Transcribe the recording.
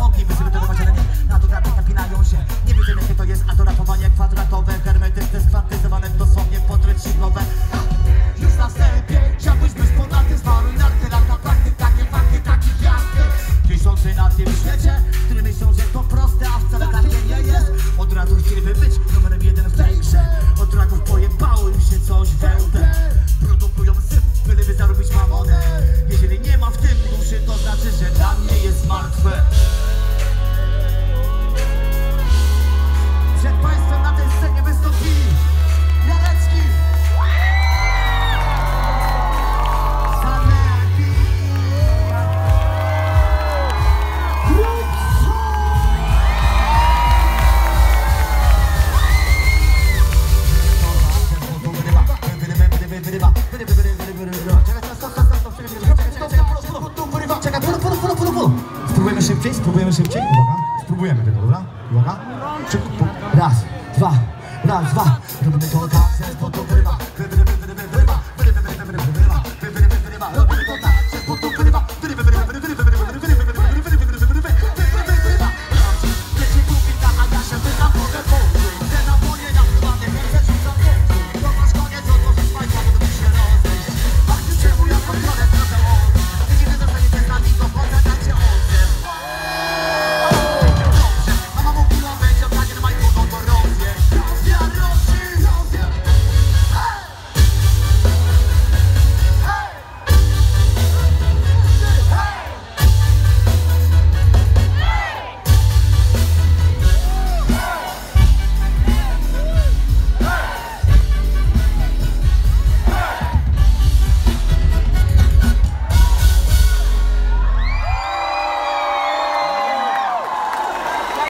ogień Będziemy tonować ręki, na dodatek napinają się. Nie widzimy jakie to jest, a to rapowanie kwadratowe Hermetyczne, skwartyzowane, dosłownie podręcznikowe Już na wstępie, chciałbyś być ponad tym Zwaruj narty, lata, praktyk, takie fakty, takich jak Tysiące na tym świecie, które myślą, że to proste, a wcale takie nie jest. Od razu chcieliby być numerem jeden w tej grze. Od razu pojebało im się coś wełbę. Produkują syf, byleby zarobić mamonę. Jeżeli nie ma w tym duszy, to znaczy, że dla mnie jest martwe. szybciej, spróbujemy szybciej. Uwaga, spróbujemy tego, dobra? Uwaga. Szybko. Raz, dwa, raz, dwa. Robimy to tak, zespół to wyrwa.